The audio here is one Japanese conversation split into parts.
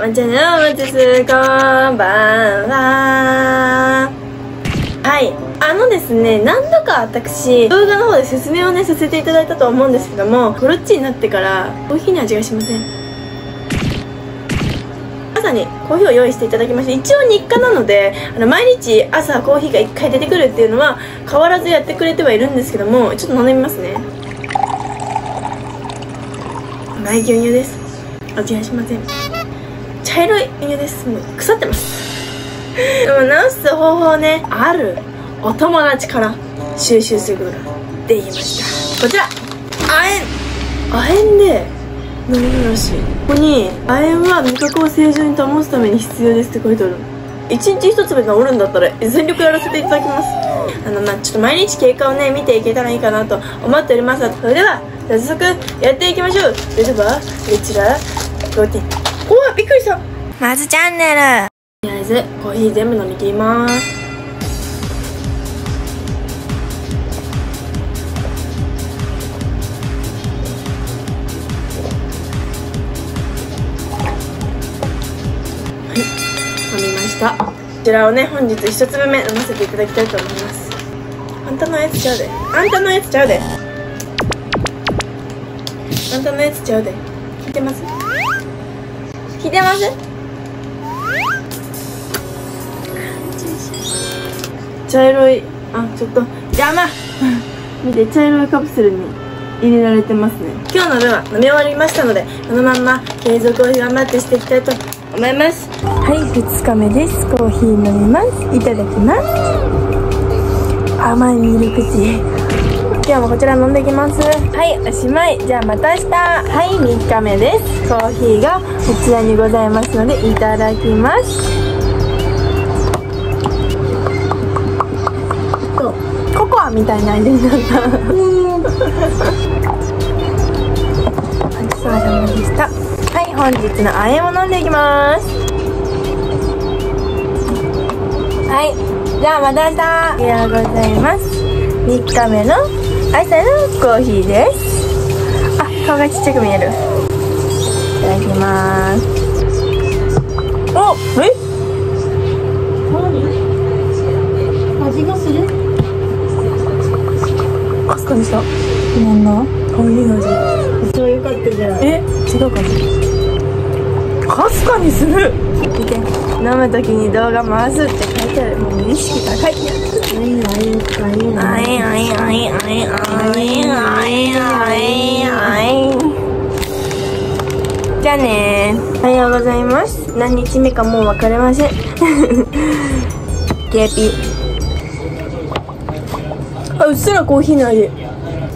まちゃんのおつすこんばんははいあのですね何度か私動画の方で説明をねさせていただいたと思うんですけどもコロッチになってからコーヒーの味がしません朝にコーヒーを用意していただきまして一応日課なのであの毎日朝コーヒーが1回出てくるっていうのは変わらずやってくれてはいるんですけどもちょっと飲んでみますね甘い牛乳です味がしません茶色い牛乳ですもう腐ってますでも直す方法ねあるお友達から収集することができましたこちら亜鉛亜鉛で飲めるらしいここに亜鉛は味覚を正常に保つために必要ですって書いてある1日1粒で治るんだったら全力やらせていただきますあのまあちょっと毎日経過をね見ていけたらいいかなと思っておりますそれでは早速やっていきましょうそれではこちらおわびっくりした。まずチャンネル。とりあえずコーヒー全部飲み切ります。はい飲みました。こちらをね本日1粒目飲ませていただきたいと思います。あんたのやつちゃうで。あんたのやつちゃうで。あんたのやつちゃうで。聞いてます？聞いてます？茶色いあちょっと。邪魔 見て茶色いカプセルに入れられてますね。今日の分は飲み終わりましたのでこのまんま継続を頑張ってしていきたいと思います。はい2日目です。コーヒー飲みます。いただきます。甘いミルクティー今日もこちら飲んでいきます。はいおしまい。じゃあまた明日。はい3日目です。コーヒーがこちらにございますのでいただきます。ココアみたいな味になったごちそうさまでしたはい本日のあえも飲んでいきます。はいじゃあまた明日。ありがとうございます。3日目の朝のコーヒーです。あ顔がちっちゃく見える。いただきます。おえ？味がする？かすかにしたなんのコーヒーの味かったじゃん。え？違うかな。かすかにする。見て飲む時に動画回すって書い。てあるもう意識高い。やつはい。はい。はい。はい。はい。はい。はい。はい。はい。はい。じゃあねおはようござい。ます何日目かもう分かれません KP あうっすらコーヒーの味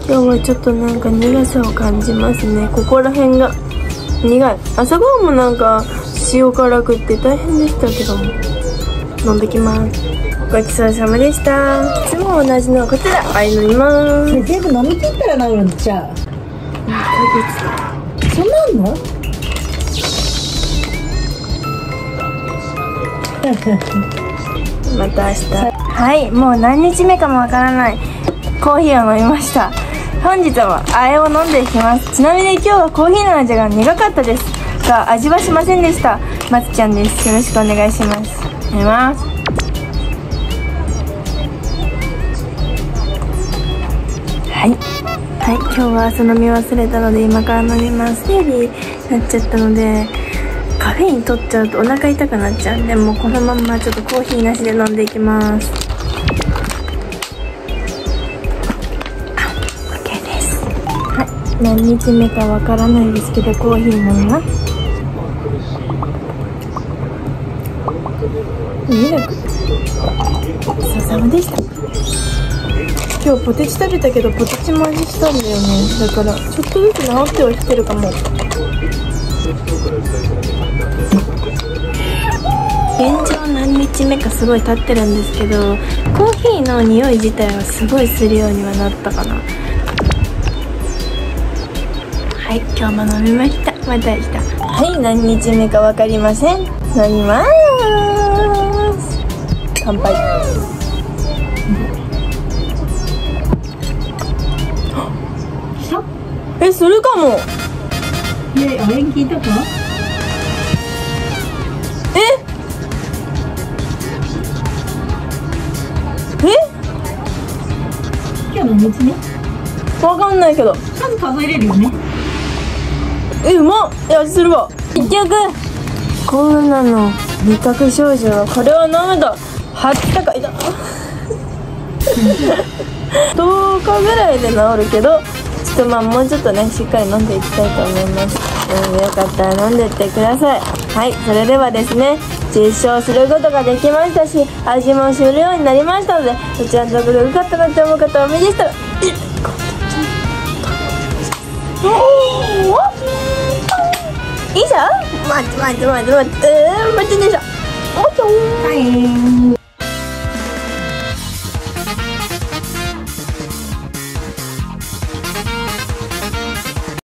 今日はちょっとなんか苦さを感じますねここら辺が苦い。朝ごはんもなんか塩辛くって大変でしたけど。も飲んできます。ごちそうさまでした。いつも同じのこちら。はい飲みます。で全部飲み切ったら治るんちゃう。そんなんの？また明日。はいもう何日目かもわからない。コーヒーを飲みました。本日はあえを飲んでいきます。ちなみに今日はコーヒーの味が苦かったですが味はしませんでした。まつちゃんです。よろしくお願いします。ますはい。はい。今日は朝飲み忘れたので今から飲みます。生理なっちゃったのでカフェイン取っちゃうとお腹痛くなっちゃう。んでもうこのまんまちょっとコーヒーなしで飲んでいきます。あ OK です。はい。何日目かわからないですけどコーヒー飲みますミルクごちそうさまでした。今日ポテチ食べたけどポテチも味したんだよね。だからちょっとずつ治ってはきてるかも。現状何日目かすごい経ってるんですけどコーヒーの匂い自体はすごいするようにはなったかな。はい今日も飲みました。また明日。はい何日目か分かりません。飲みます乾杯。えするかも。ねえ聞いたか？え？え？今日のね。わかんないけど。数数えれるよね。えうまっ。え味するわ。一曲。こんなの味覚少女はこれを飲むと20日いた10日ぐらいで治るけどちょっとまあもうちょっとねしっかり飲んでいきたいと思います。よかったら飲んでってください。はいそれではですね実証することができましたし味も知るようになりましたのでこちらの動画が良かったなって思う方はお見でしたら以上待って待って待って待って。待ってでしょおっとはい。